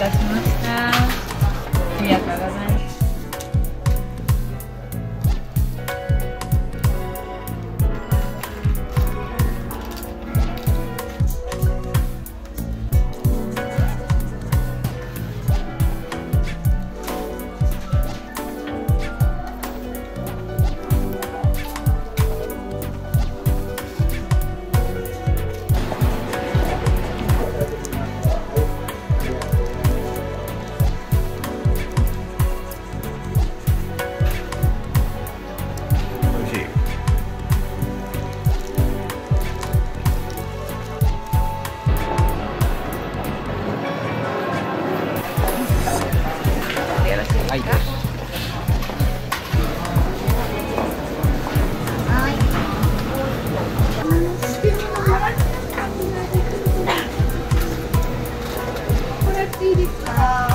たしました。ありがとうございます。これっていいですか？